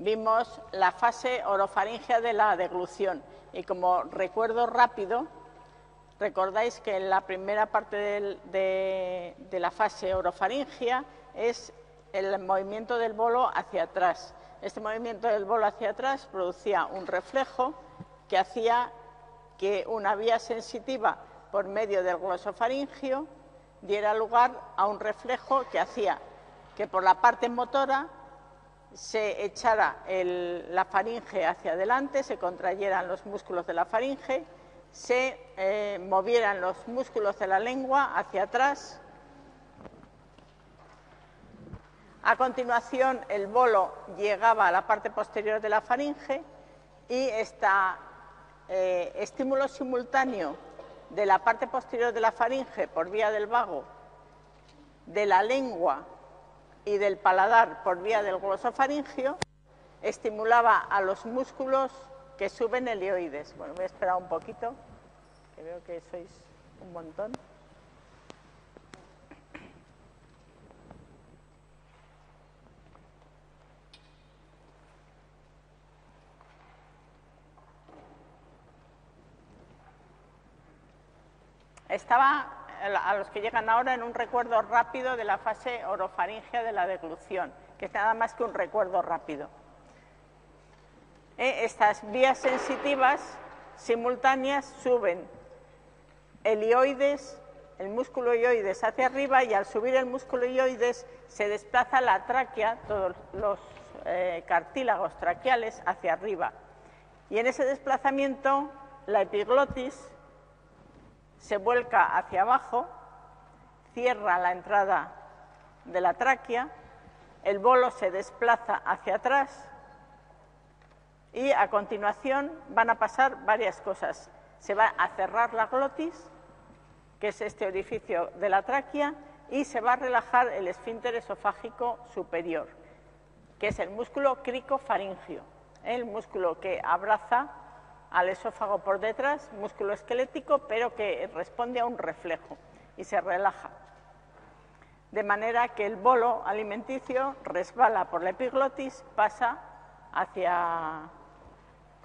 vimos la fase orofaringea de la deglución. Y como recuerdo rápido, recordáis que en la primera parte de, la fase orofaringea es el movimiento del bolo hacia atrás. Este movimiento del bolo hacia atrás producía un reflejo que hacía que una vía sensitiva por medio del glosofaringio diera lugar a un reflejo que hacía que por la parte motora se echara la faringe hacia adelante, se contrayeran los músculos de la faringe, se eh, movieran los músculos de la lengua hacia atrás. A continuación, el bolo llegaba a la parte posterior de la faringe y este estímulo simultáneo de la parte posterior de la faringe por vía del vago, de la lengua y del paladar por vía del glosofaringio, estimulaba a los músculos que suben helioides. Bueno, voy a esperar un poquito, que veo que sois un montón. Estaba, a los que llegan ahora, en un recuerdo rápido de la fase orofaringea de la deglución, que es nada más que un recuerdo rápido. Eh, estas vías sensitivas simultáneas suben el ioides, el músculo ioides hacia arriba y al subir el músculo ioides se desplaza la tráquea, todos los eh, cartílagos traqueales hacia arriba. Y en ese desplazamiento la epiglotis se vuelca hacia abajo, cierra la entrada de la tráquea, el bolo se desplaza hacia atrás y a continuación van a pasar varias cosas. Se va a cerrar la glotis, que es este orificio de la tráquea, y se va a relajar el esfínter esofágico superior, que es el músculo cricofaringio, el músculo que abraza al esófago por detrás, músculo esquelético, pero que responde a un reflejo y se relaja. De manera que el bolo alimenticio resbala por la epiglotis, pasa hacia,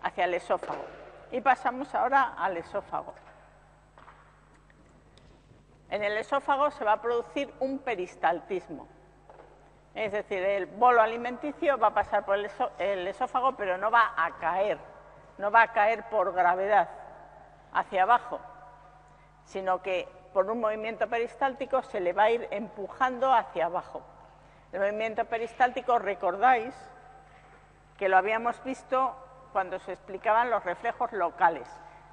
hacia el esófago. Y pasamos ahora al esófago. En el esófago se va a producir un peristaltismo. Es decir, el bolo alimenticio va a pasar por el esófago, pero no va a caer no va a caer por gravedad hacia abajo, sino que por un movimiento peristáltico se le va a ir empujando hacia abajo. El movimiento peristáltico, recordáis que lo habíamos visto cuando se explicaban los reflejos locales.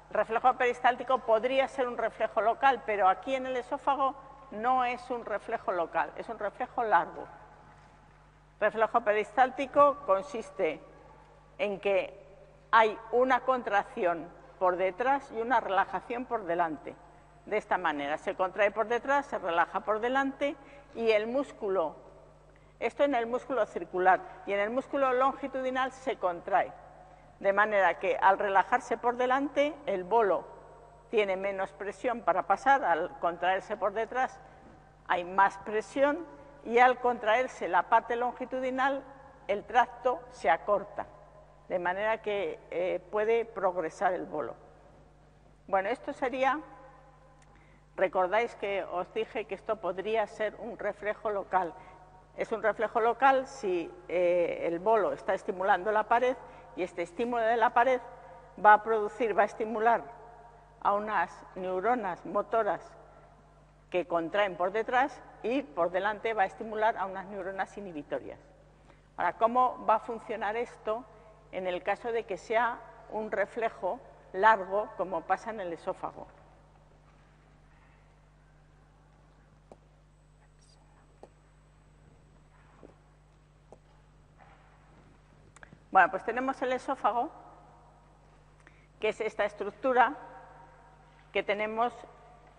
El reflejo peristáltico podría ser un reflejo local, pero aquí en el esófago no es un reflejo local, es un reflejo largo. reflejo peristáltico consiste en que hay una contracción por detrás y una relajación por delante. De esta manera, se contrae por detrás, se relaja por delante y el músculo, esto en el músculo circular, y en el músculo longitudinal se contrae. De manera que al relajarse por delante, el bolo tiene menos presión para pasar, al contraerse por detrás hay más presión y al contraerse la parte longitudinal, el tracto se acorta de manera que eh, puede progresar el bolo. Bueno, esto sería, recordáis que os dije que esto podría ser un reflejo local. Es un reflejo local si eh, el bolo está estimulando la pared y este estímulo de la pared va a producir, va a estimular a unas neuronas motoras que contraen por detrás y por delante va a estimular a unas neuronas inhibitorias. Ahora, ¿cómo va a funcionar esto en el caso de que sea un reflejo largo como pasa en el esófago. Bueno, pues tenemos el esófago, que es esta estructura que tenemos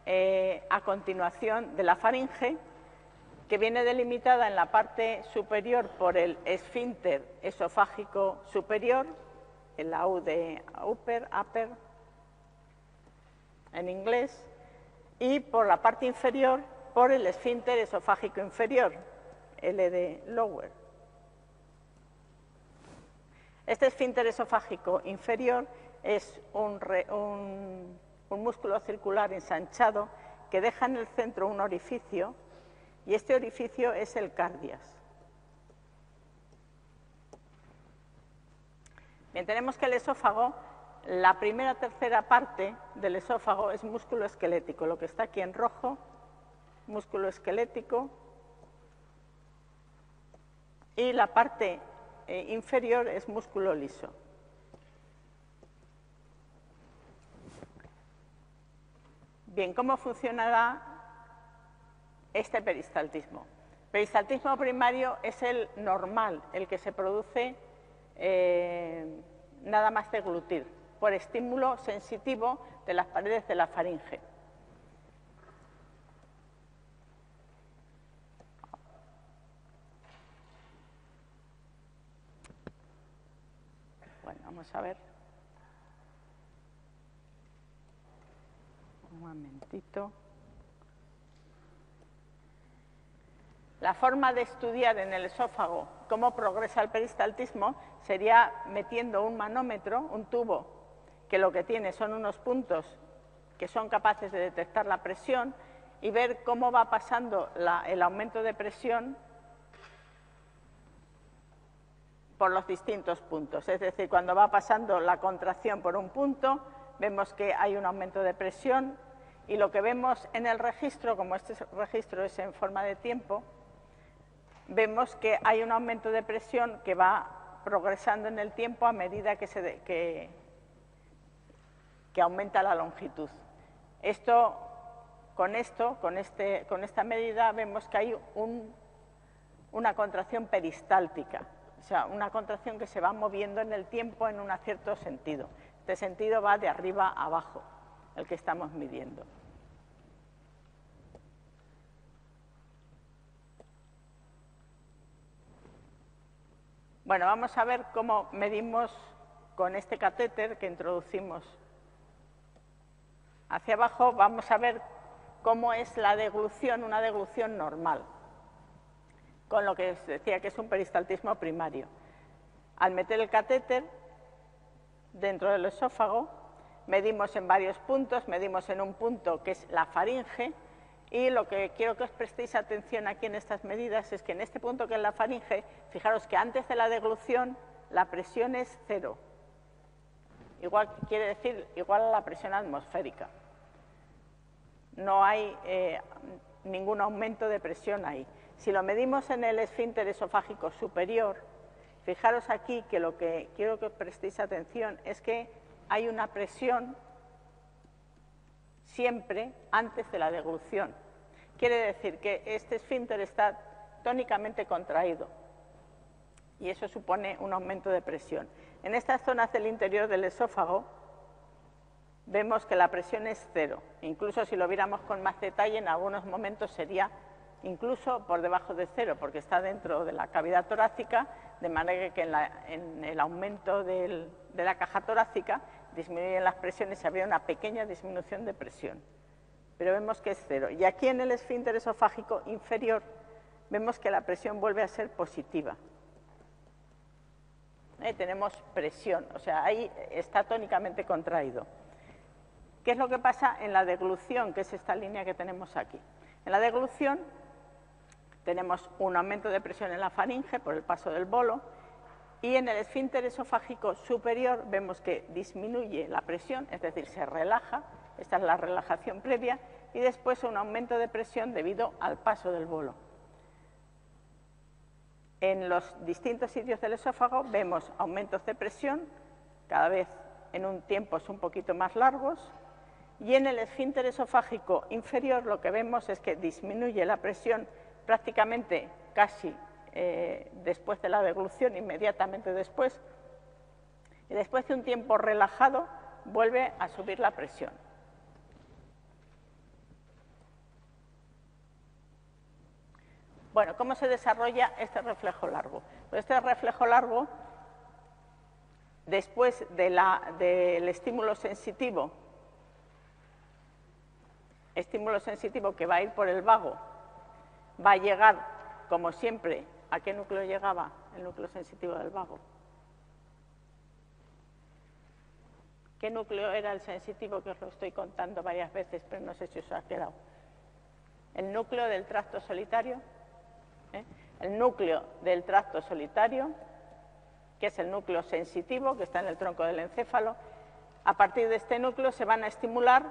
eh, a continuación de la faringe, que viene delimitada en la parte superior por el esfínter esofágico superior, el la U de upper, upper en inglés, y por la parte inferior por el esfínter esofágico inferior, L de lower. Este esfínter esofágico inferior es un músculo circular ensanchado que deja en el centro un orificio y este orificio es el cardias. Bien, tenemos que el esófago, la primera tercera parte del esófago es músculo esquelético, lo que está aquí en rojo, músculo esquelético, y la parte eh, inferior es músculo liso. Bien, ¿cómo funcionará este peristaltismo? Peristaltismo primario es el normal, el que se produce eh, nada más deglutir, por estímulo sensitivo de las paredes de la faringe. Bueno, vamos a ver. momentito. La forma de estudiar en el esófago cómo progresa el peristaltismo sería metiendo un manómetro, un tubo, que lo que tiene son unos puntos que son capaces de detectar la presión y ver cómo va pasando el aumento de presión por los distintos puntos. Es decir, cuando va pasando la contracción por un punto, vemos que hay un aumento de presión, y lo que vemos en el registro, como este registro es en forma de tiempo, vemos que hay un aumento de presión que va progresando en el tiempo a medida que, se que, aumenta la longitud. Esto, con esto, con, este, con esta medida, vemos que hay una contracción peristáltica, o sea, una contracción que se va moviendo en el tiempo en un cierto sentido. Este sentido va de arriba a abajo el que estamos midiendo. Bueno, vamos a ver cómo medimos con este catéter que introducimos hacia abajo. Vamos a ver cómo es la deglución, una deglución normal, con lo que decía que es un peristaltismo primario. Al meter el catéter dentro del esófago, medimos en varios puntos, medimos en un punto que es la faringe, y lo que quiero que os prestéis atención aquí en estas medidas es que en este punto que es la faringe, fijaros que antes de la deglución la presión es cero. Igual quiere decir igual a la presión atmosférica. No hay eh, ningún aumento de presión ahí. Si lo medimos en el esfínter esofágico superior, fijaros aquí que lo que quiero que os prestéis atención es que hay una presión siempre antes de la deglución. Quiere decir que este esfínter está tónicamente contraído y eso supone un aumento de presión. En estas zonas del interior del esófago vemos que la presión es cero. Incluso si lo viéramos con más detalle, en algunos momentos sería incluso por debajo de cero, porque está dentro de la cavidad torácica, de manera que en, el aumento de la caja torácica disminuyen las presiones y habría una pequeña disminución de presión. Pero vemos que es cero. Y aquí en el esfínter esofágico inferior vemos que la presión vuelve a ser positiva. Eh, tenemos presión, o sea, ahí está tónicamente contraído. ¿Qué es lo que pasa en la deglución, que es esta línea que tenemos aquí? En la deglución tenemos un aumento de presión en la faringe por el paso del bolo, y en el esfínter esofágico superior vemos que disminuye la presión, es decir, se relaja, esta es la relajación previa, y después un aumento de presión debido al paso del bolo. En los distintos sitios del esófago vemos aumentos de presión, cada vez en un tiempos un poquito más largos, y en el esfínter esofágico inferior lo que vemos es que disminuye la presión prácticamente casi eh, después de la deglución, inmediatamente después, y después de un tiempo relajado vuelve a subir la presión. Bueno, ¿cómo se desarrolla este reflejo largo? Pues este reflejo largo, después del estímulo sensitivo, estímulo sensitivo que va a ir por el vago, va a llegar, como siempre, ¿A qué núcleo llegaba el núcleo sensitivo del vago? ¿Qué núcleo era el sensitivo que os lo estoy contando varias veces, pero no sé si os ha quedado? El núcleo del tracto solitario. ¿Eh? El núcleo del tracto solitario, que es el núcleo sensitivo, que está en el tronco del encéfalo. A partir de este núcleo se van a estimular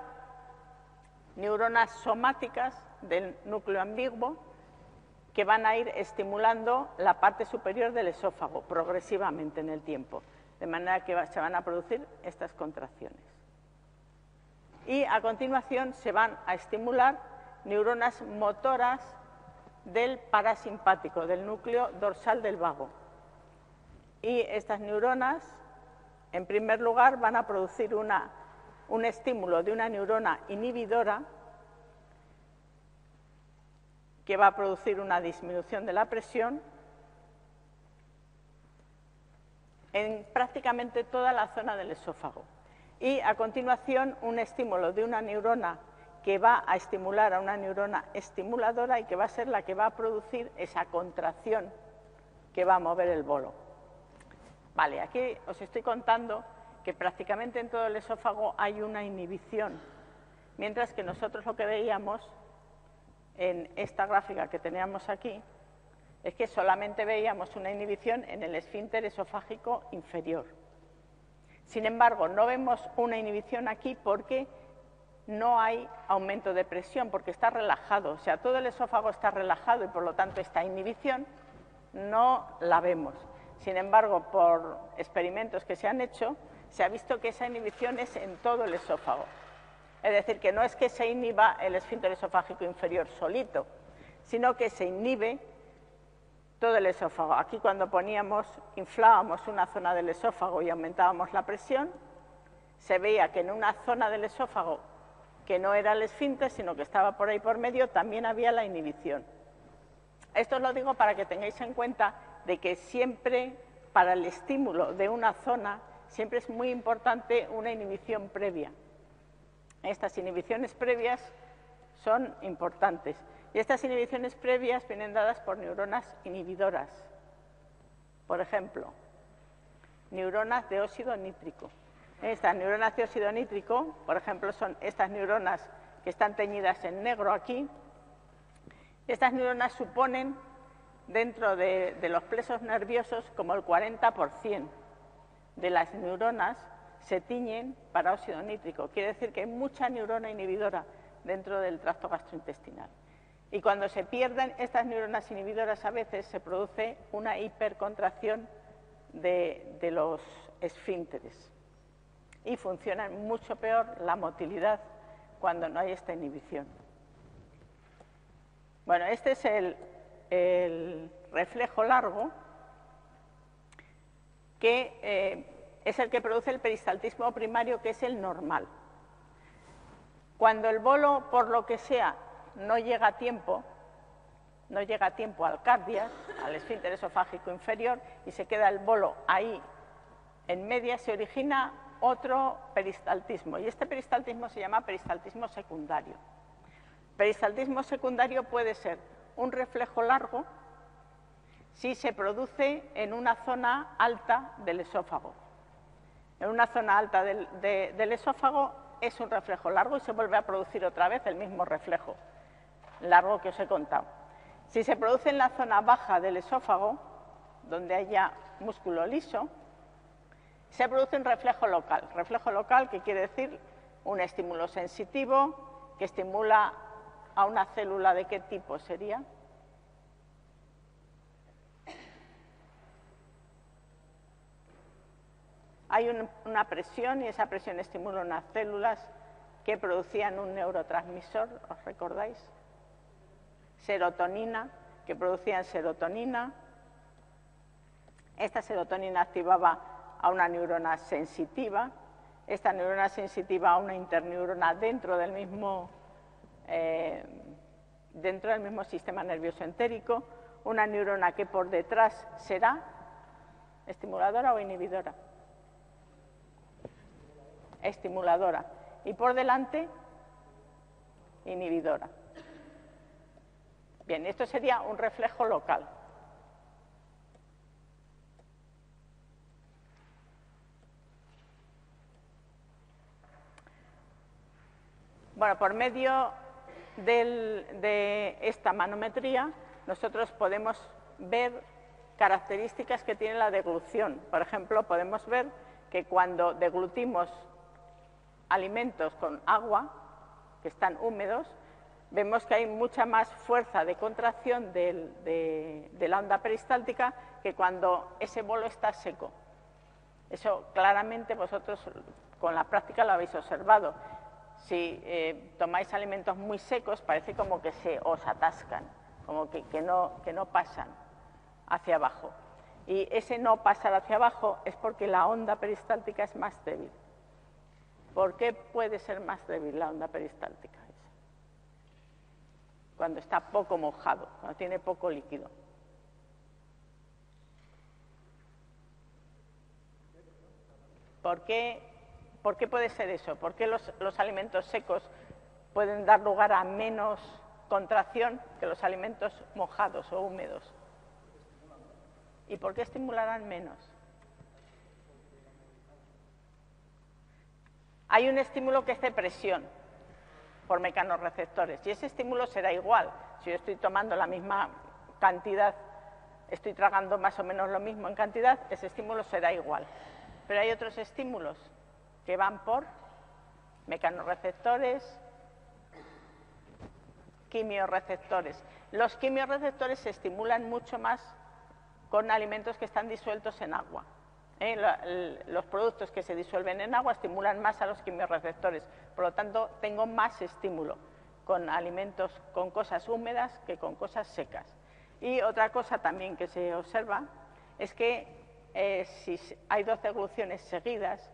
neuronas somáticas del núcleo ambiguo, que van a ir estimulando la parte superior del esófago progresivamente en el tiempo, de manera que se van a producir estas contracciones. Y a continuación se van a estimular neuronas motoras del parasimpático, del núcleo dorsal del vago. Y estas neuronas, en primer lugar, van a producir un estímulo de una neurona inhibidora que va a producir una disminución de la presión en prácticamente toda la zona del esófago. Y a continuación un estímulo de una neurona que va a estimular a una neurona estimuladora y que va a ser la que va a producir esa contracción que va a mover el bolo. Vale, aquí os estoy contando que prácticamente en todo el esófago hay una inhibición, mientras que nosotros lo que veíamos en esta gráfica que teníamos aquí es que solamente veíamos una inhibición en el esfínter esofágico inferior. Sin embargo, no vemos una inhibición aquí porque no hay aumento de presión, porque está relajado. O sea, todo el esófago está relajado y por lo tanto esta inhibición no la vemos. Sin embargo, por experimentos que se han hecho, se ha visto que esa inhibición es en todo el esófago. Es decir, que no es que se inhiba el esfínter esofágico inferior solito, sino que se inhibe todo el esófago. Aquí cuando poníamos, inflábamos una zona del esófago y aumentábamos la presión, se veía que en una zona del esófago que no era el esfínter, sino que estaba por ahí por medio, también había la inhibición. Esto os lo digo para que tengáis en cuenta de que siempre para el estímulo de una zona siempre es muy importante una inhibición previa. Estas inhibiciones previas son importantes. Y estas inhibiciones previas vienen dadas por neuronas inhibidoras. Por ejemplo, neuronas de óxido nítrico. Estas neuronas de óxido nítrico, por ejemplo, son estas neuronas que están teñidas en negro aquí. Estas neuronas suponen dentro de, los plesos nerviosos como el 40% de las neuronas se tiñen para óxido nítrico. Quiere decir que hay mucha neurona inhibidora dentro del tracto gastrointestinal. Y cuando se pierden estas neuronas inhibidoras a veces se produce una hipercontracción de los esfínteres. Y funciona mucho peor la motilidad cuando no hay esta inhibición. Bueno, este es el, reflejo largo que eh, es el que produce el peristaltismo primario, que es el normal. Cuando el bolo, por lo que sea, no llega a tiempo, no llega a tiempo al cardias, al esfínter esofágico inferior, y se queda el bolo ahí en media, se origina otro peristaltismo. Y este peristaltismo se llama peristaltismo secundario. Peristaltismo secundario puede ser un reflejo largo si se produce en una zona alta del esófago en una zona alta del, esófago es un reflejo largo y se vuelve a producir otra vez el mismo reflejo largo que os he contado. Si se produce en la zona baja del esófago, donde haya músculo liso, se produce un reflejo local. Reflejo local que quiere decir un estímulo sensitivo que estimula a una célula de qué tipo sería. hay una presión y esa presión estimula unas células que producían un neurotransmisor, ¿os recordáis? Serotonina, que producían serotonina. Esta serotonina activaba a una neurona sensitiva, esta neurona sensitiva a una interneurona dentro del mismo, eh, dentro del mismo sistema nervioso entérico, una neurona que por detrás será estimuladora o inhibidora estimuladora y por delante inhibidora. Bien, esto sería un reflejo local. Bueno, por medio de esta manometría nosotros podemos ver características que tiene la deglución. Por ejemplo, podemos ver que cuando deglutimos alimentos con agua, que están húmedos, vemos que hay mucha más fuerza de contracción de, la onda peristáltica que cuando ese bolo está seco. Eso claramente vosotros con la práctica lo habéis observado. Si eh, tomáis alimentos muy secos parece como que se os atascan, como que, no, que no pasan hacia abajo. Y ese no pasar hacia abajo es porque la onda peristáltica es más débil. ¿Por qué puede ser más débil la onda peristáltica? Cuando está poco mojado, cuando tiene poco líquido. ¿Por qué, ¿Por qué puede ser eso? ¿Por qué los, alimentos secos pueden dar lugar a menos contracción que los alimentos mojados o húmedos? ¿Y por qué estimularán menos? Hay un estímulo que es de presión por mecanorreceptores y ese estímulo será igual. Si yo estoy tomando la misma cantidad, estoy tragando más o menos lo mismo en cantidad, ese estímulo será igual. Pero hay otros estímulos que van por mecanorreceptores, quimiorreceptores. Los quimiorreceptores se estimulan mucho más con alimentos que están disueltos en agua. ¿eh? los productos que se disuelven en agua estimulan más a los quimiorreceptores, por lo tanto tengo más estímulo con alimentos con cosas húmedas que con cosas secas. Y otra cosa también que se observa es que eh, si hay dos degluciones seguidas,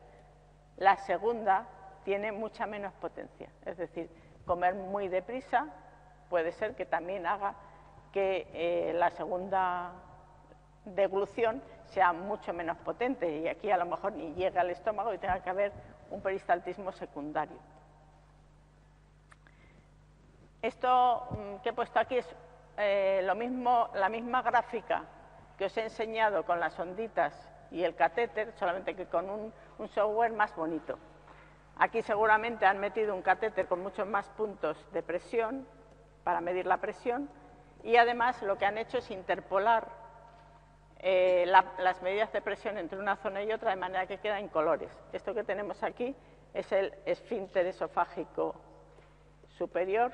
la segunda tiene mucha menos potencia. Es decir, comer muy deprisa puede ser que también haga que eh, la segunda deglución sea mucho menos potente y aquí a lo mejor ni llega al estómago y tenga que haber un peristaltismo secundario. Esto mm, que he puesto aquí es eh, lo mismo, la misma gráfica que os he enseñado con las onditas y el catéter, solamente que con un, un software más bonito. Aquí seguramente han metido un catéter con muchos más puntos de presión para medir la presión y además lo que han hecho es interpolar eh, las medidas de presión entre una zona y otra de manera que queda en colores. Esto que tenemos aquí es el esfínter esofágico superior.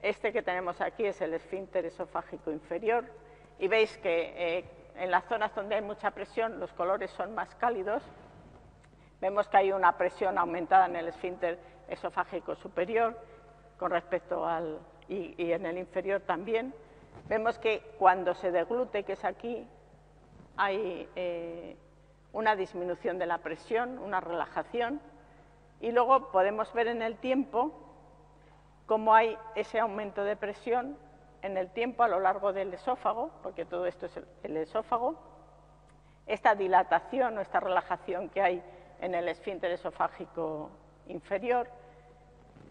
Este que tenemos aquí es el esfínter esofágico inferior. Y veis que eh, en las zonas donde hay mucha presión los colores son más cálidos. Vemos que hay una presión aumentada en el esfínter esofágico superior con respecto al... y en el inferior también vemos que cuando se deglute, que es aquí, hay eh, una disminución de la presión, una relajación, y luego podemos ver en el tiempo cómo hay ese aumento de presión en el tiempo a lo largo del esófago, porque todo esto es el esófago, esta dilatación o esta relajación que hay en el esfínter esofágico inferior,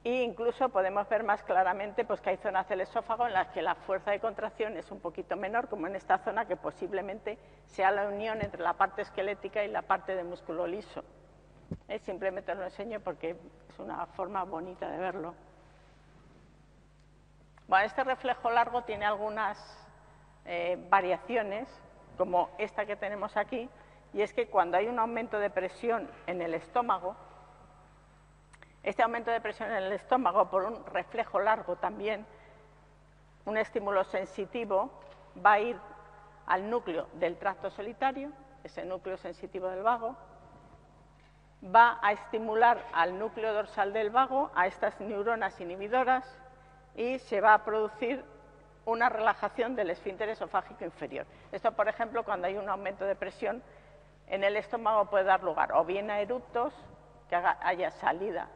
e incluso podemos ver más claramente pues, que hay zonas del esófago en las que la fuerza de contracción es un poquito menor, como en esta zona que posiblemente sea la unión entre la parte esquelética y la parte de músculo liso. Eh, simplemente lo enseño porque es una forma bonita de verlo. Bueno, este reflejo largo tiene algunas eh, variaciones, como esta que tenemos aquí, y es que cuando hay un aumento de presión en el estómago, este aumento de presión en el estómago por un reflejo largo también, un estímulo sensitivo, va a ir al núcleo del tracto solitario, ese núcleo sensitivo del vago, va a estimular al núcleo dorsal del vago, a estas neuronas inhibidoras, y se va a producir una relajación del esfínter esofágico inferior. Esto, por ejemplo, cuando hay un aumento de presión en el estómago puede dar lugar o bien a eructos, que haya salida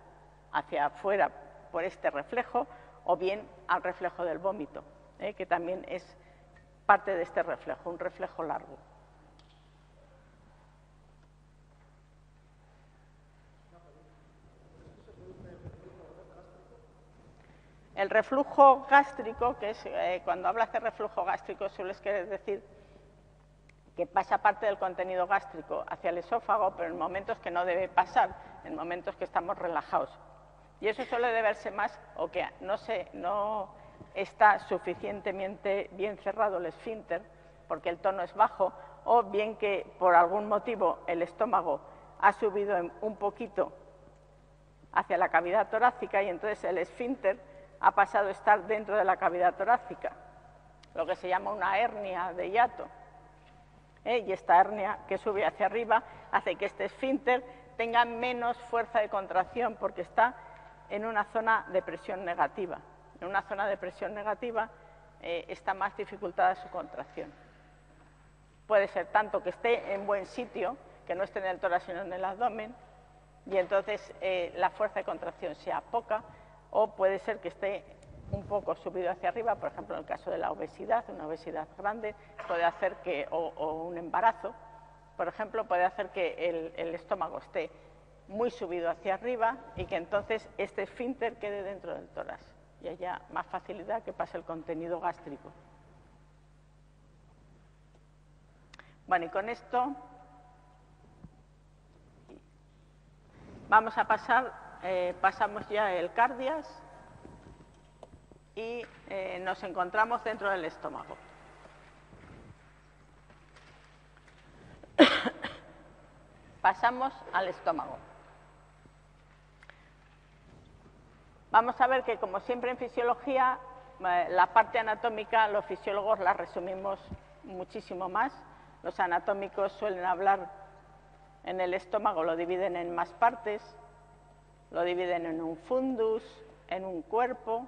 hacia afuera por este reflejo o bien al reflejo del vómito, ¿eh? que también es parte de este reflejo, un reflejo largo. El reflujo gástrico, que es eh, cuando hablas de reflujo gástrico, sueles querer decir que pasa parte del contenido gástrico hacia el esófago, pero en momentos que no debe pasar, en momentos que estamos relajados. Y eso suele deberse más o que no, se, no está suficientemente bien cerrado el esfínter porque el tono es bajo o bien que por algún motivo el estómago ha subido un poquito hacia la cavidad torácica y entonces el esfínter ha pasado a estar dentro de la cavidad torácica, lo que se llama una hernia de hiato. ¿eh? Y esta hernia que sube hacia arriba hace que este esfínter tenga menos fuerza de contracción porque está en una zona de presión negativa. En una zona de presión negativa eh, está más dificultada su contracción. Puede ser tanto que esté en buen sitio, que no esté en el tórax sino en el abdomen, y entonces eh, la fuerza de contracción sea poca, o puede ser que esté un poco subido hacia arriba, por ejemplo, en el caso de la obesidad, una obesidad grande, puede hacer que, o, un embarazo, por ejemplo, puede hacer que el, estómago esté muy subido hacia arriba y que entonces este esfínter quede dentro del tórax y haya más facilidad que pase el contenido gástrico. Bueno, y con esto vamos a pasar, eh, pasamos ya el cardias y eh, nos encontramos dentro del estómago. Pasamos al estómago. Vamos a ver que, como siempre en fisiología, eh, la parte anatómica los fisiólogos la resumimos muchísimo más. Los anatómicos suelen hablar en el estómago, lo dividen en más partes, lo dividen en un fundus, en un cuerpo,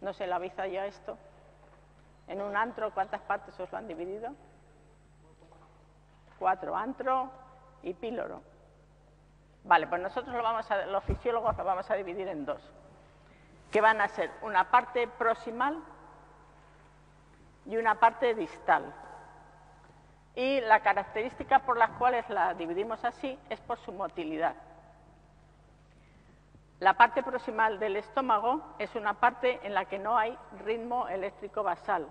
¿No se la avisa ya esto? ¿En un antro cuántas partes os lo han dividido? Cuatro, antro y píloro. Vale, pues nosotros lo vamos a, los fisiólogos lo vamos a dividir en dos, que van a ser una parte proximal y una parte distal. Y la característica por las cuales la dividimos así es por su motilidad. La parte proximal del estómago es una parte en la que no hay ritmo eléctrico basal.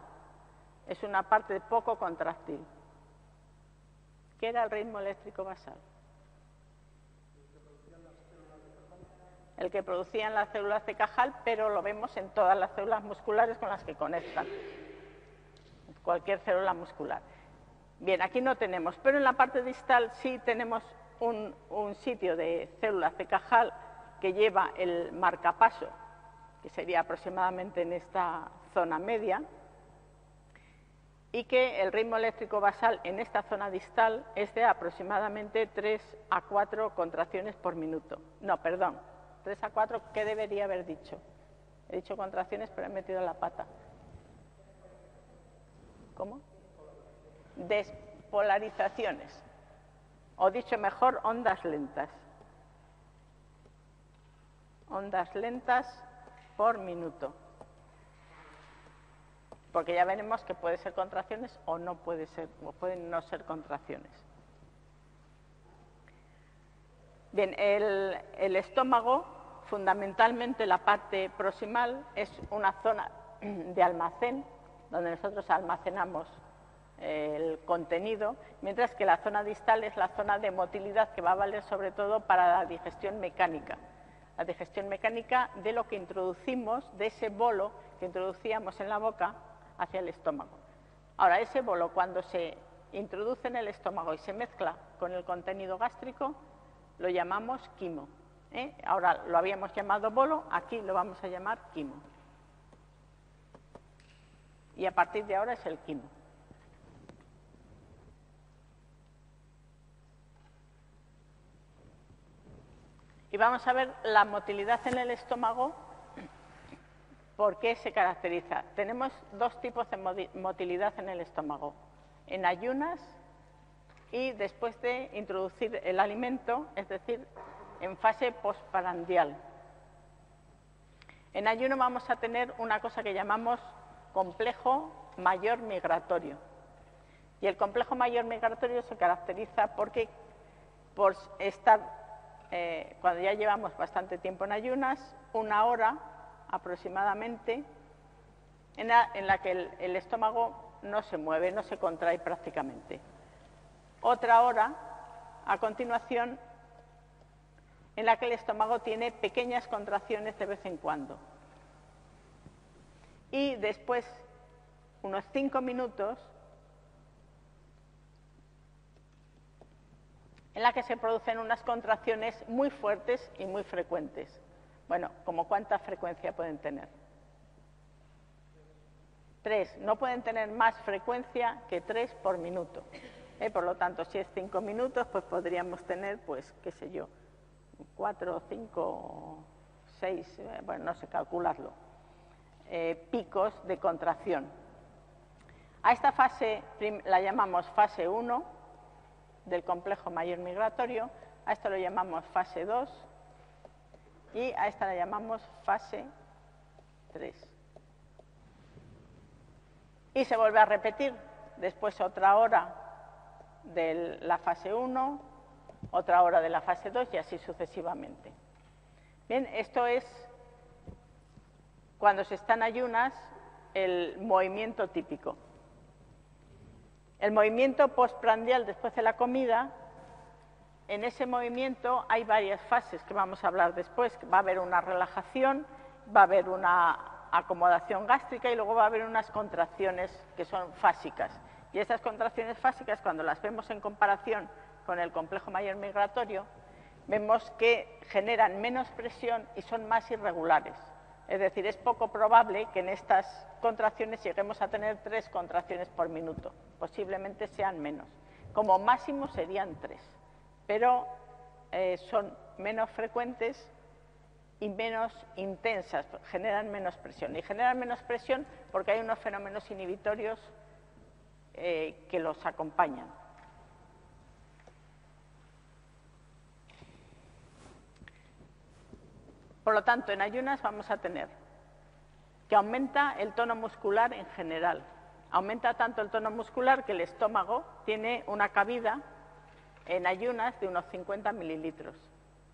Es una parte poco contráctil. ¿Qué era el ritmo eléctrico basal? El que producían las células de cajal, pero lo vemos en todas las células musculares con las que conectan. Cualquier célula muscular. Bien, aquí no tenemos, pero en la parte distal sí tenemos un, un sitio de células de cajal que lleva el marcapaso, que sería aproximadamente en esta zona media, y que el ritmo eléctrico basal en esta zona distal es de aproximadamente 3 a 4 contracciones por minuto. No, perdón, 3 a 4, ¿qué debería haber dicho? He dicho contracciones, pero he metido la pata. ¿Cómo? Despolarizaciones. O dicho mejor, ondas lentas ondas lentas por minuto. Porque ya veremos que puede ser contracciones o no puede ser, o pueden no ser contracciones. Bien, el, el estómago, fundamentalmente la parte proximal, es una zona de almacén donde nosotros almacenamos el contenido, mientras que la zona distal es la zona de motilidad que va a valer sobre todo para la digestión mecánica la digestión mecánica de lo que introducimos, de ese bolo que introducíamos en la boca hacia el estómago. Ahora, ese bolo cuando se introduce en el estómago y se mezcla con el contenido gástrico, lo llamamos quimo. ¿eh? Ahora lo habíamos llamado bolo, aquí lo vamos a llamar quimo. Y a partir de ahora es el quimo. Y vamos a ver la motilidad en el estómago, ¿por qué se caracteriza? Tenemos dos tipos de motilidad en el estómago, en ayunas y después de introducir el alimento, es decir, en fase postparandial. En ayuno vamos a tener una cosa que llamamos complejo mayor migratorio. Y el complejo mayor migratorio se caracteriza porque por estar eh, cuando ya llevamos bastante tiempo en ayunas, una hora aproximadamente en la, que el, estómago no se mueve, no se contrae prácticamente. Otra hora, a continuación, en la que el estómago tiene pequeñas contracciones de vez en cuando. Y después, unos cinco minutos, en la que se producen unas contracciones muy fuertes y muy frecuentes. Bueno, ¿como cuánta frecuencia pueden tener? Tres. No pueden tener más frecuencia que tres por minuto. ¿eh? Por lo tanto, si es cinco minutos, pues podríamos tener, pues, qué sé yo, cuatro, cinco, seis, eh, bueno, no sé calcularlo, eh, picos de contracción. A esta fase la llamamos fase 1 del complejo mayor migratorio, a esto lo llamamos fase 2 y a esta la llamamos fase 3. Y se vuelve a repetir después otra hora de la fase 1, otra hora de la fase 2 y así sucesivamente. Bien, esto es cuando se están ayunas el movimiento típico. El movimiento postprandial después de la comida, en ese movimiento hay varias fases que vamos a hablar después. Va a haber una relajación, va a haber una acomodación gástrica y luego va a haber unas contracciones que son fásicas. Y esas contracciones fásicas, cuando las vemos en comparación con el complejo mayor migratorio, vemos que generan menos presión y son más irregulares. Es decir, es poco probable que en estas contracciones lleguemos a tener tres contracciones por minuto. Posiblemente sean menos. Como máximo serían tres, pero eh, son menos frecuentes y menos intensas, generan menos presión. Y generan menos presión porque hay unos fenómenos inhibitorios eh, que los acompañan. Por lo tanto, en ayunas vamos a tener que aumenta el tono muscular en general. Aumenta tanto el tono muscular que el estómago tiene una cabida en ayunas de unos 50 mililitros.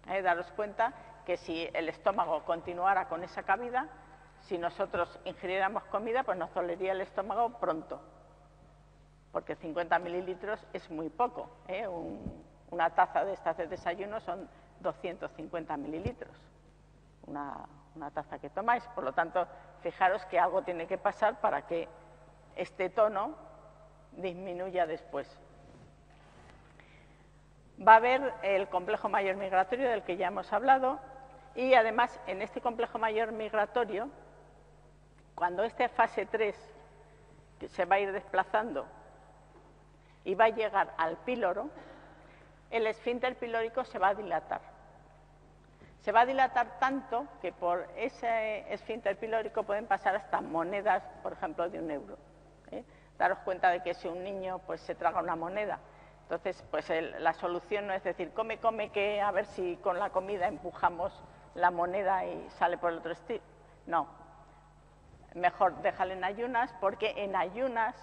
¿Eh? Daros cuenta que si el estómago continuara con esa cabida, si nosotros ingiriéramos comida, pues nos dolería el estómago pronto, porque 50 mililitros es muy poco. ¿eh? una taza de estas de desayuno son 250 mililitros una, taza que tomáis. Por lo tanto, fijaros que algo tiene que pasar para que este tono disminuya después. Va a haber el complejo mayor migratorio del que ya hemos hablado y además en este complejo mayor migratorio, cuando esta fase 3 se va a ir desplazando y va a llegar al píloro, el esfínter pilórico se va a dilatar se va a dilatar tanto que por ese esfínter pilórico pueden pasar hasta monedas, por ejemplo, de un euro. ¿eh? Daros cuenta de que si un niño pues, se traga una moneda, entonces pues la solución no es decir, come, come, que a ver si con la comida empujamos la moneda y sale por el otro estilo. No, mejor déjale en ayunas porque en ayunas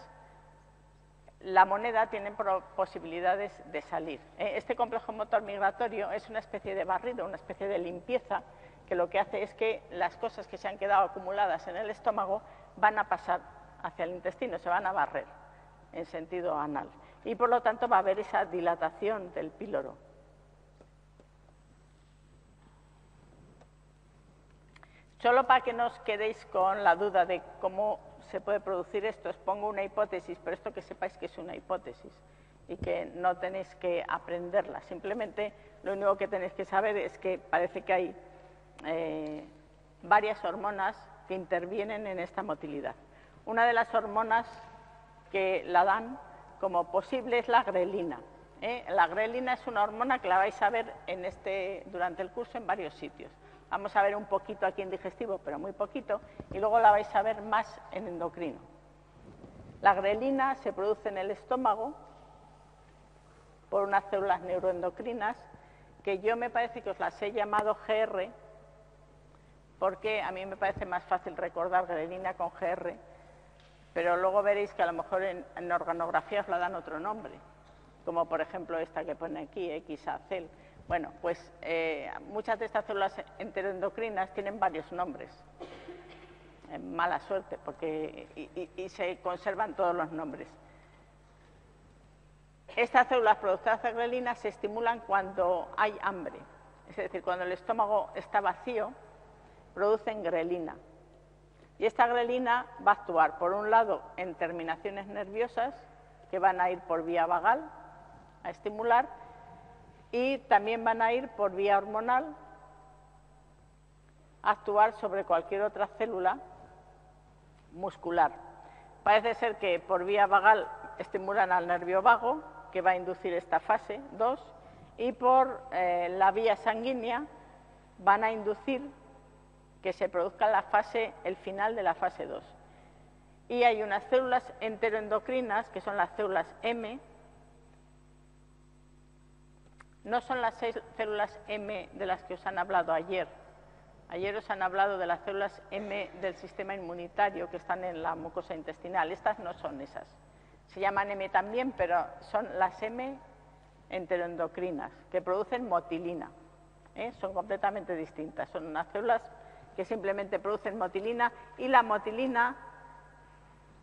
la moneda tiene posibilidades de salir. Eh, este complejo motor migratorio es una especie de barrido, una especie de limpieza, que lo que hace es que las cosas que se han quedado acumuladas en el estómago van a pasar hacia el intestino, se van a barrer en sentido anal. Y por lo tanto va a haber esa dilatación del píloro. Solo para que no os quedéis con la duda de cómo se puede producir esto. Os pongo una hipótesis, pero esto que sepáis que es una hipótesis y que no tenéis que aprenderla. Simplemente lo único que tenéis que saber es que parece que hay eh, varias hormonas que intervienen en esta motilidad. Una de las hormonas que la dan como posible es la grelina. ¿eh? La grelina es una hormona que la vais a ver este, durante el curso en varios sitios. Vamos a ver un poquito aquí en digestivo, pero muy poquito, y luego la vais a ver más en endocrino. La grelina se produce en el estómago por unas células neuroendocrinas que yo me parece que os las he llamado GR porque a mí me parece más fácil recordar grelina con GR, pero luego veréis que a lo mejor en, en organografía os la dan otro nombre, como por ejemplo esta que pone aquí, XACEL. Bueno, pues eh, muchas de estas células enteroendocrinas tienen varios nombres. mala suerte, porque y, se conservan todos los nombres. Estas células productoras de grelina se estimulan cuando hay hambre. es decir, cuando el estómago está vacío, producen grelina. Y esta grelina va a actuar, por un lado, en terminaciones nerviosas, que van a ir por vía vagal a estimular, y también van a ir por vía hormonal a actuar sobre cualquier otra célula muscular. Parece ser que por vía vagal estimulan al nervio vago, que va a inducir esta fase 2, y por eh, la vía sanguínea van a inducir que se produzca la fase, el final de la fase 2. Y hay unas células enteroendocrinas, que son las células M, no son las seis células M de las que os han hablado ayer. Ayer os han hablado de las células M del sistema inmunitario que están en la mucosa intestinal. Estas no son esas. Se llaman M también, pero son las M enteroendocrinas, que producen motilina. ¿eh? Son completamente distintas. Son unas células que simplemente producen motilina y la motilina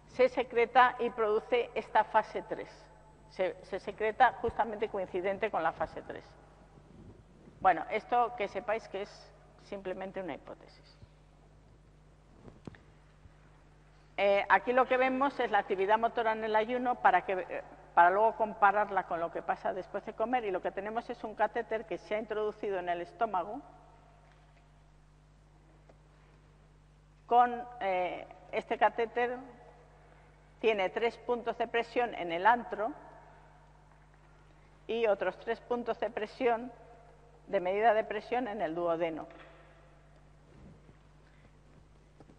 se secreta y produce esta fase 3 se, secreta justamente coincidente con la fase 3. Bueno, esto que sepáis que es simplemente una hipótesis. Eh, aquí lo que vemos es la actividad motora en el ayuno para, que, eh, para luego compararla con lo que pasa después de comer y lo que tenemos es un catéter que se ha introducido en el estómago con eh, este catéter tiene tres puntos de presión en el antro y otros tres puntos de presión, de medida de presión en el duodeno.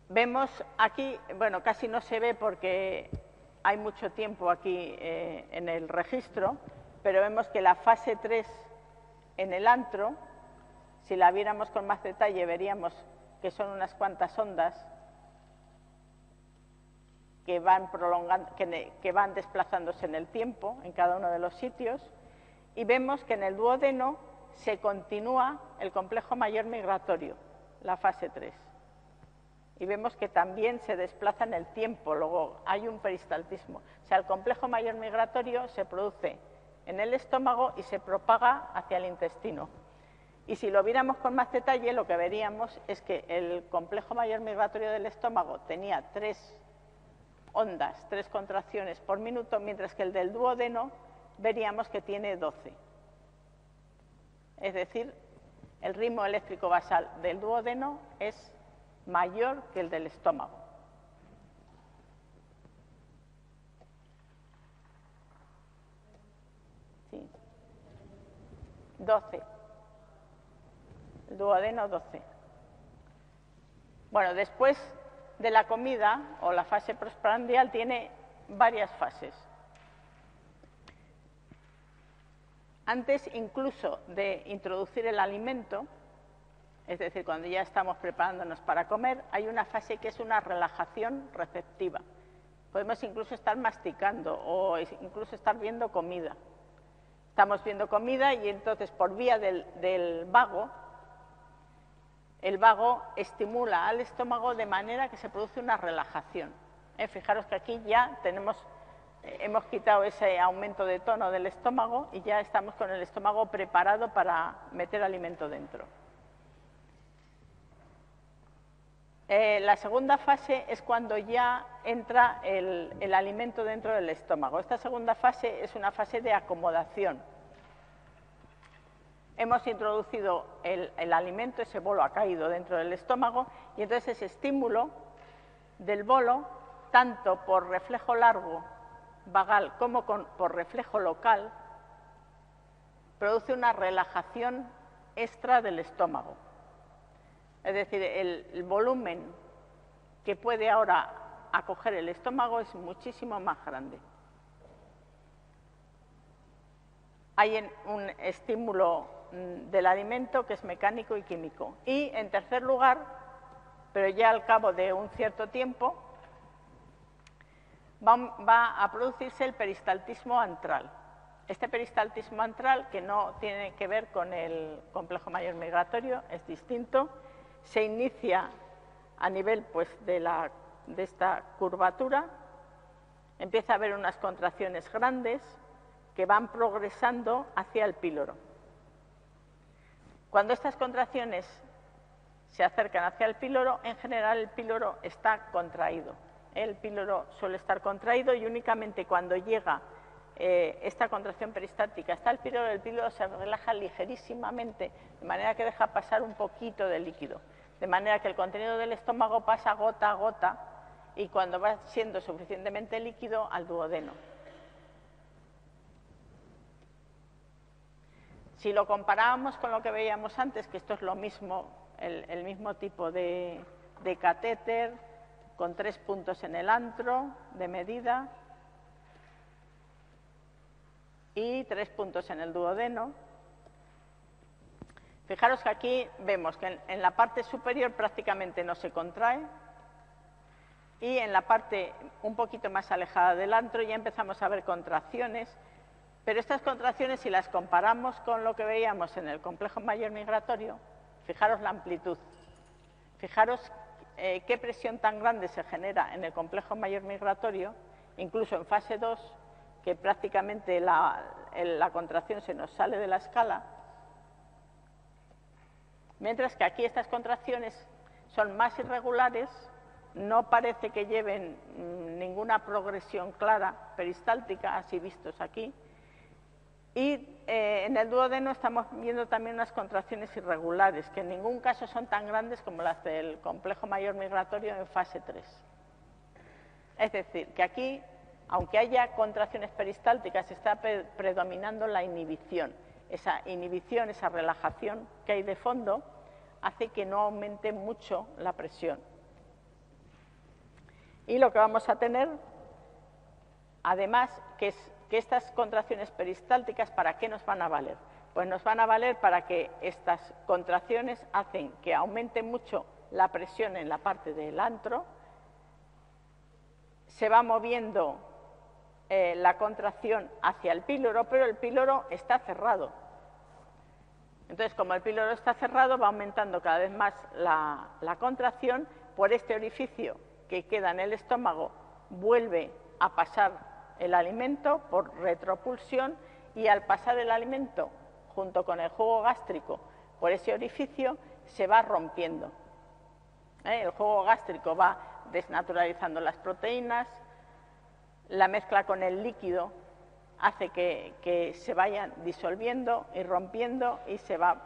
Vemos aquí, bueno, casi no se ve porque hay mucho tiempo aquí eh, en el registro, pero vemos que la fase 3 en el antro, si la viéramos con más detalle, veríamos que son unas cuantas ondas que van, prolongando, que van desplazándose en el tiempo en cada uno de los sitios y vemos que en el duodeno se continúa el complejo mayor migratorio, la fase 3. Y vemos que también se desplaza en el tiempo, luego hay un peristaltismo. O sea, el complejo mayor migratorio se produce en el estómago y se propaga hacia el intestino. Y si lo viéramos con más detalle, lo que veríamos es que el complejo mayor migratorio del estómago tenía tres ondas, tres contracciones por minuto, mientras que el del duodeno veríamos que tiene 12. Es decir, el ritmo eléctrico basal del duodeno es mayor que el del estómago. Sí. 12. El duodeno 12. Bueno, después de la comida o la fase postprandial tiene varias fases. Antes incluso de introducir el alimento, es decir, cuando ya estamos preparándonos para comer, hay una fase que es una relajación receptiva. Podemos incluso estar masticando o incluso estar viendo comida. Estamos viendo comida y entonces por vía del, vago, el vago estimula al estómago de manera que se produce una relajación. Eh, fijaros que aquí ya tenemos hemos quitado ese aumento de tono del estómago y ya estamos con el estómago preparado para meter alimento dentro. Eh, la segunda fase es cuando ya entra el, alimento dentro del estómago. Esta segunda fase es una fase de acomodación. Hemos introducido el, el alimento, ese bolo ha caído dentro del estómago y entonces ese estímulo del bolo, tanto por reflejo largo vagal como por reflejo local, produce una relajación extra del estómago. Es decir, el, volumen que puede ahora acoger el estómago es muchísimo más grande. Hay un estímulo mm, del alimento que es mecánico y químico. Y, en tercer lugar, pero ya al cabo de un cierto tiempo, va, a producirse el peristaltismo antral. Este peristaltismo antral, que no tiene que ver con el complejo mayor migratorio, es distinto, se inicia a nivel pues, de, de esta curvatura, empieza a haber unas contracciones grandes que van progresando hacia el píloro. Cuando estas contracciones se acercan hacia el píloro, en general el píloro está contraído. El píloro suele estar contraído y únicamente cuando llega eh, esta contracción peristática hasta el píloro, el píloro se relaja ligerísimamente, de manera que deja pasar un poquito de líquido. De manera que el contenido del estómago pasa gota a gota y cuando va siendo suficientemente líquido al duodeno. Si lo comparábamos con lo que veíamos antes, que esto es lo mismo, el, mismo tipo de, de catéter, con tres puntos en el antro de medida y tres puntos en el duodeno. Fijaros que aquí vemos que en, la parte superior prácticamente no se contrae y en la parte un poquito más alejada del antro ya empezamos a ver contracciones pero estas contracciones, si las comparamos con lo que veíamos en el complejo mayor migratorio, fijaros la amplitud, fijaros eh, qué presión tan grande se genera en el complejo mayor migratorio, incluso en fase 2, que prácticamente la, contracción se nos sale de la escala, mientras que aquí estas contracciones son más irregulares, no parece que lleven mm, ninguna progresión clara peristáltica, así vistos aquí, y eh, en el duodeno estamos viendo también unas contracciones irregulares, que en ningún caso son tan grandes como las del complejo mayor migratorio en fase 3. Es decir, que aquí, aunque haya contracciones peristálticas, está predominando la inhibición. Esa inhibición, esa relajación que hay de fondo, hace que no aumente mucho la presión. Y lo que vamos a tener, además, que es que estas contracciones peristálticas, ¿para qué nos van a valer? Pues nos van a valer para que estas contracciones hacen que aumente mucho la presión en la parte del antro, se va moviendo eh, la contracción hacia el píloro, pero el píloro está cerrado. Entonces, como el píloro está cerrado, va aumentando cada vez más la, la contracción por este orificio que queda en el estómago, vuelve a pasar el alimento por retropulsión y al pasar el alimento junto con el jugo gástrico por ese orificio se va rompiendo. ¿Eh? El jugo gástrico va desnaturalizando las proteínas, la mezcla con el líquido hace que, que se vayan disolviendo y rompiendo y se va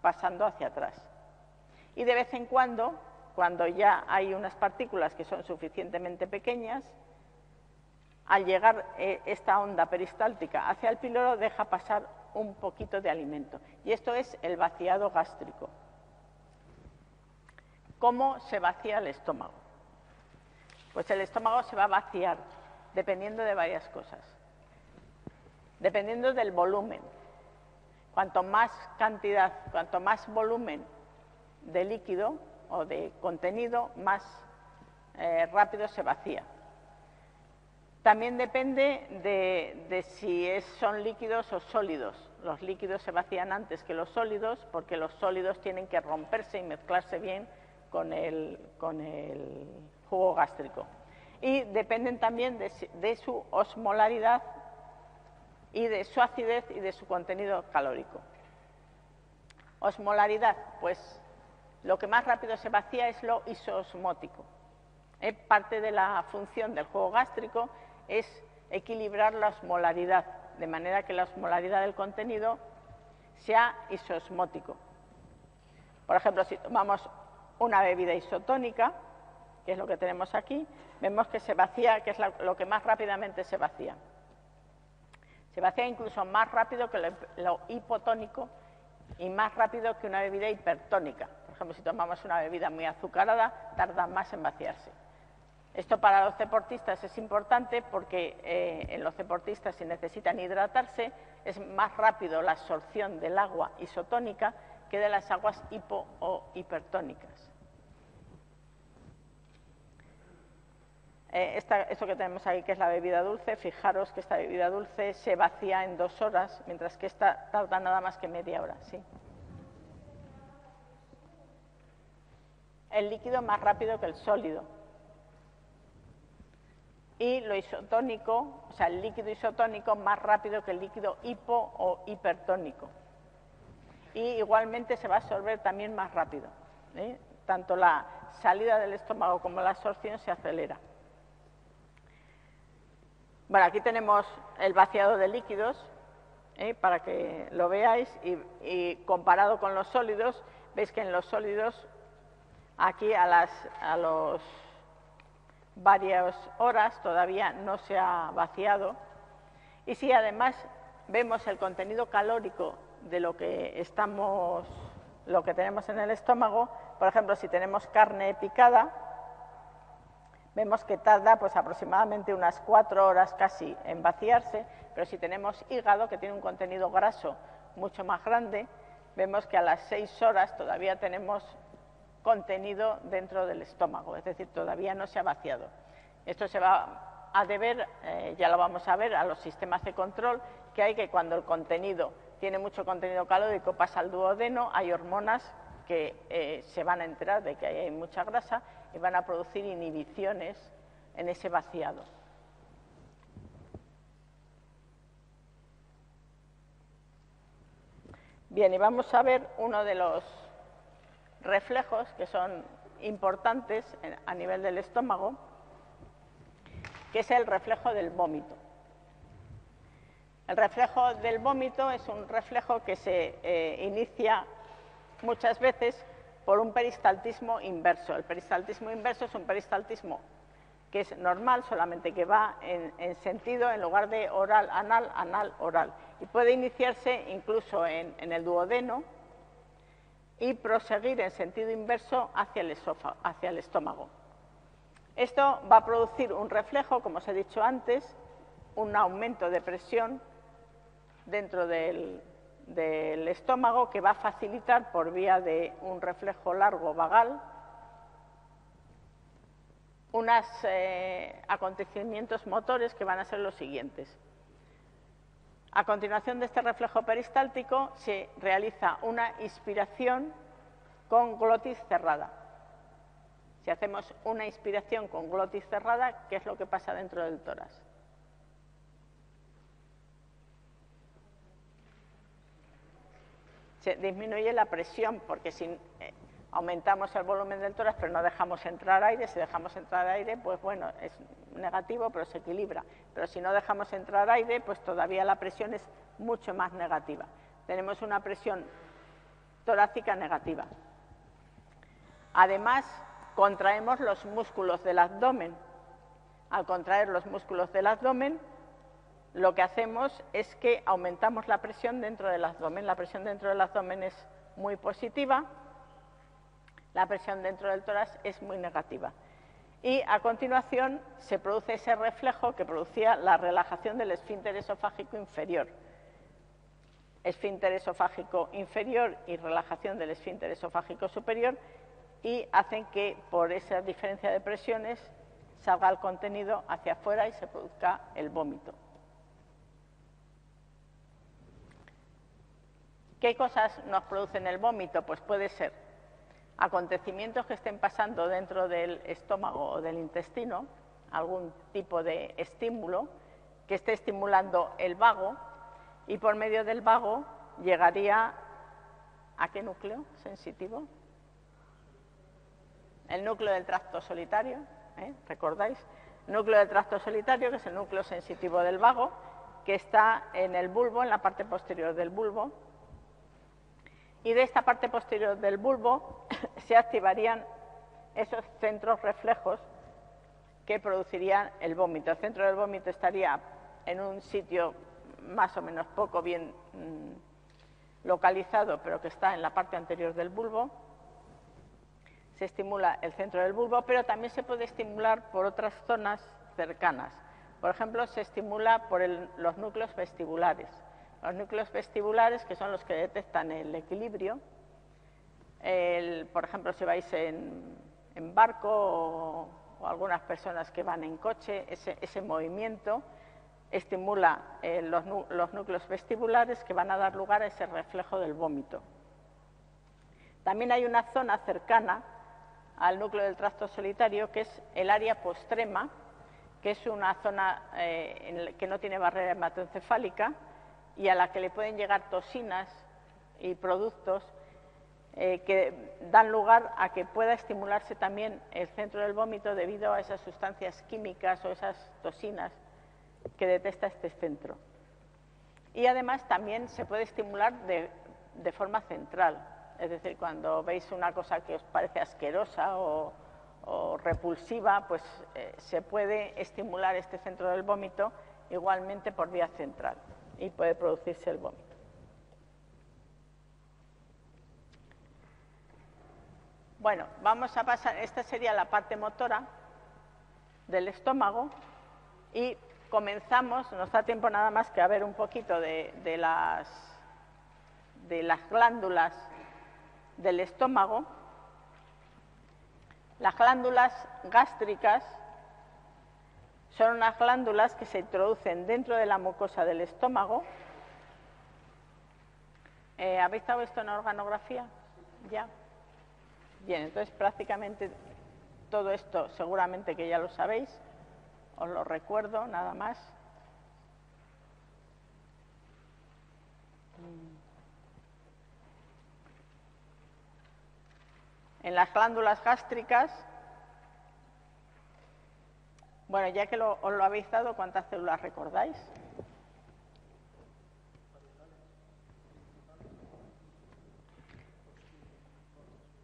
pasando hacia atrás. Y de vez en cuando, cuando ya hay unas partículas que son suficientemente pequeñas, al llegar eh, esta onda peristáltica hacia el píloro deja pasar un poquito de alimento. Y esto es el vaciado gástrico. ¿Cómo se vacía el estómago? Pues el estómago se va a vaciar dependiendo de varias cosas. Dependiendo del volumen. Cuanto más cantidad, cuanto más volumen de líquido o de contenido, más eh, rápido se vacía. También depende de, si son líquidos o sólidos. Los líquidos se vacían antes que los sólidos porque los sólidos tienen que romperse y mezclarse bien con el, jugo gástrico. Y dependen también de, su osmolaridad y de su acidez y de su contenido calórico. Osmolaridad, pues lo que más rápido se vacía es lo isoosmótico. Es parte de la función del jugo gástrico es equilibrar la osmolaridad, de manera que la osmolaridad del contenido sea isosmótico. Por ejemplo, si tomamos una bebida isotónica, que es lo que tenemos aquí, vemos que se vacía, que es lo que más rápidamente se vacía. Se vacía incluso más rápido que lo hipotónico y más rápido que una bebida hipertónica. Por ejemplo, si tomamos una bebida muy azucarada, tarda más en vaciarse. Esto para los deportistas es importante porque eh, en los deportistas si necesitan hidratarse es más rápido la absorción del agua isotónica que de las aguas hipo o hipertónicas. Eh, esto que tenemos aquí, que es la bebida dulce, fijaros que esta bebida dulce se vacía en dos horas, mientras que esta tarda nada más que media hora. ¿sí? El líquido más rápido que el sólido y lo isotónico, o sea, el líquido isotónico más rápido que el líquido hipo o hipertónico. y igualmente se va a absorber también más rápido. Tanto la salida del estómago como la absorción se acelera. Bueno, aquí tenemos el vaciado de líquidos, para que lo veáis, y, comparado con los sólidos, veis que en los sólidos, aquí a las a los varias horas todavía no se ha vaciado. Y si además vemos el contenido calórico de lo que estamos, lo que tenemos en el estómago, por ejemplo, si tenemos carne picada, vemos que tarda pues aproximadamente unas cuatro horas casi en vaciarse, pero si tenemos hígado, que tiene un contenido graso mucho más grande, vemos que a las seis horas todavía tenemos contenido dentro del estómago, es decir, todavía no se ha vaciado. Esto se va a deber, eh, ya lo vamos a ver, a los sistemas de control que hay que cuando el contenido tiene mucho contenido calórico pasa al duodeno, hay hormonas que eh, se van a enterar de que hay mucha grasa y van a producir inhibiciones en ese vaciado. Bien, y vamos a ver uno de los reflejos que son importantes a nivel del estómago, que es el reflejo del vómito. El reflejo del vómito es un reflejo que se eh, inicia muchas veces por un peristaltismo inverso. El peristaltismo inverso es un peristaltismo que es normal, solamente que va en, sentido, en lugar de oral, anal, anal, oral. Y puede iniciarse incluso en, el duodeno y proseguir en sentido inverso hacia el, hacia el estómago. Esto va a producir un reflejo, como os he dicho antes, un aumento de presión dentro del, estómago que va a facilitar por vía de un reflejo largo vagal unos eh, acontecimientos motores que van a ser los siguientes. A continuación de este reflejo peristáltico se realiza una inspiración con glotis cerrada. Si hacemos una inspiración con glotis cerrada, ¿qué es lo que pasa dentro del tórax? Se disminuye la presión porque si eh, aumentamos el volumen del tórax pero no dejamos entrar aire, si dejamos entrar aire, pues bueno, es negativo pero se equilibra. Pero si no dejamos entrar aire, pues todavía la presión es mucho más negativa. Tenemos una presión torácica negativa. Además, contraemos los músculos del abdomen. Al contraer los músculos del abdomen, lo que hacemos es que aumentamos la presión dentro del abdomen. La presión dentro del abdomen es muy positiva, la presión dentro del tórax es muy negativa. Y a continuación se produce ese reflejo que producía la relajación del esfínter esofágico inferior. Esfínter esofágico inferior y relajación del esfínter esofágico superior y hacen que por esa diferencia de presiones salga el contenido hacia afuera y se produzca el vómito. ¿Qué cosas nos producen el vómito? Pues puede ser acontecimientos que estén pasando dentro del estómago o del intestino, algún tipo de estímulo que esté estimulando el vago y por medio del vago llegaría a qué núcleo sensitivo? El núcleo del tracto solitario, ¿eh? ¿recordáis? Núcleo del tracto solitario, que es el núcleo sensitivo del vago, que está en el bulbo, en la parte posterior del bulbo, y de esta parte posterior del bulbo se activarían esos centros reflejos que producirían el vómito. El centro del vómito estaría en un sitio más o menos poco bien mm, localizado, pero que está en la parte anterior del bulbo. Se estimula el centro del bulbo, pero también se puede estimular por otras zonas cercanas. Por ejemplo, se estimula por los núcleos vestibulares. Los núcleos vestibulares, que son los que detectan el equilibrio, por ejemplo, si vais en, barco o, algunas personas que van en coche, ese, movimiento estimula eh, los, núcleos vestibulares que van a dar lugar a ese reflejo del vómito. También hay una zona cercana al núcleo del tracto solitario que es el área postrema, que es una zona eh, que no tiene barrera hematoencefálica y a la que le pueden llegar toxinas y productos eh, que dan lugar a que pueda estimularse también el centro del vómito debido a esas sustancias químicas o esas toxinas que detecta este centro. Y además también se puede estimular de, forma central, es decir, cuando veis una cosa que os parece asquerosa o, repulsiva, pues eh, se puede estimular este centro del vómito igualmente por vía central y puede producirse el vómito. Bueno, vamos a pasar, esta sería la parte motora del estómago y comenzamos, nos da tiempo nada más que a ver un poquito de, las, de las glándulas del estómago. Las glándulas gástricas son unas glándulas que se introducen dentro de la mucosa del estómago. Eh, ¿Habéis estado esto en organografía? Ya. Bien, entonces prácticamente todo esto seguramente que ya lo sabéis, os lo recuerdo nada más. En las glándulas gástricas, bueno, ya que os lo habéis dado, ¿cuántas células recordáis?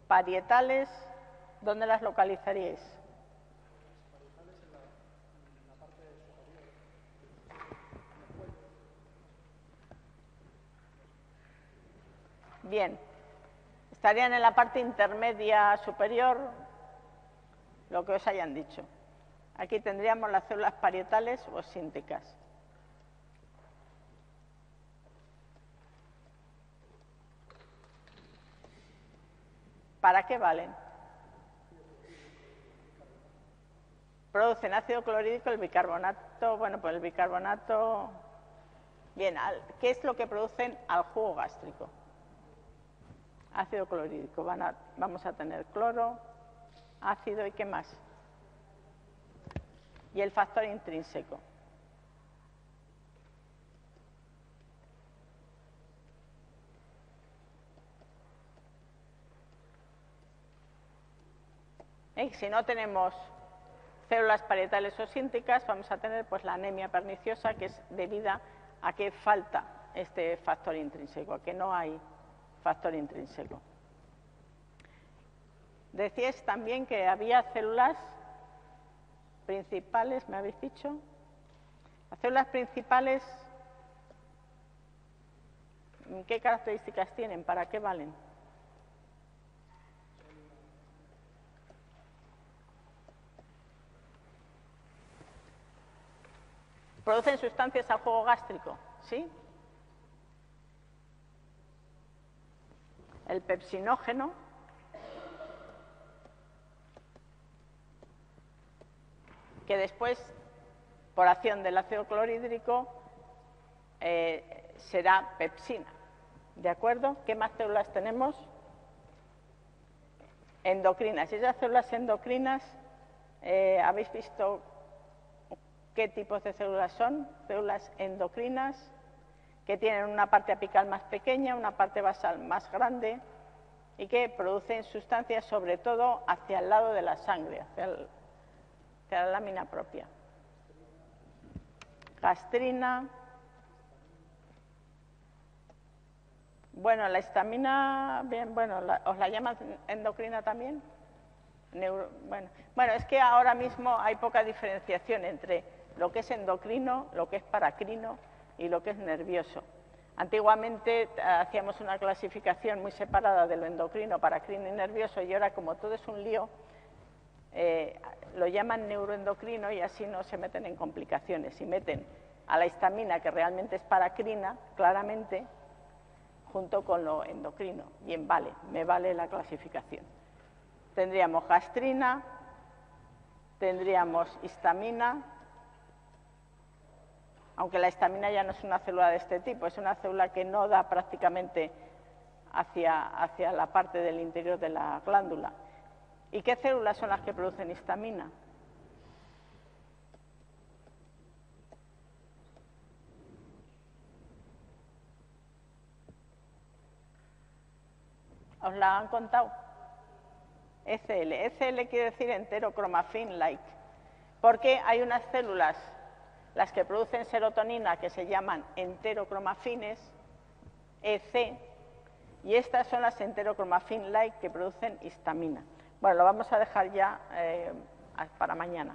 Parietales, ¿dónde las localizaríais? Bien, estarían en la parte intermedia superior, lo que os hayan dicho. Aquí tendríamos las células parietales o sínticas. ¿Para qué valen? Producen ácido clorhídrico, el bicarbonato, bueno, pues el bicarbonato... Bien, ¿qué es lo que producen al jugo gástrico? Ácido clorhídrico, vamos a tener cloro, ácido y qué más. Y el factor intrínseco. ¿Eh? Si no tenemos células parietales o sínticas, vamos a tener pues, la anemia perniciosa, que es debida a que falta este factor intrínseco, a que no hay factor intrínseco. Decíais también que había células principales, ¿me habéis dicho? Las células principales, ¿qué características tienen? ¿Para qué valen? producen sustancias al juego gástrico, ¿sí? El pepsinógeno, que después, por acción del ácido clorhídrico, eh, será pepsina. ¿De acuerdo? ¿Qué más células tenemos? Endocrinas. Esas células endocrinas, eh, ¿habéis visto ¿Qué tipos de células son? Células endocrinas, que tienen una parte apical más pequeña, una parte basal más grande y que producen sustancias sobre todo hacia el lado de la sangre, hacia, la lámina propia. Gastrina. Bueno, la histamina, bien, bueno, ¿os la llaman endocrina también? bueno, bueno, es que ahora mismo hay poca diferenciación entre lo que es endocrino, lo que es paracrino y lo que es nervioso. Antiguamente eh, hacíamos una clasificación muy separada de lo endocrino, paracrino y nervioso y ahora como todo es un lío, eh, lo llaman neuroendocrino y así no se meten en complicaciones. Y meten a la histamina, que realmente es paracrina, claramente, junto con lo endocrino. Bien, vale, me vale la clasificación. Tendríamos gastrina, tendríamos histamina, aunque la estamina ya no es una célula de este tipo, es una célula que no da prácticamente hacia, hacia la parte del interior de la glándula. ¿Y qué células son las que producen histamina? ¿Os la han contado? ECL. ECL quiere decir enterocromafin-like, porque hay unas células, las que producen serotonina, que se llaman enterocromafines, EC, y estas son las enterocromafin-like que producen histamina. Bueno, lo vamos a dejar ya eh, para mañana.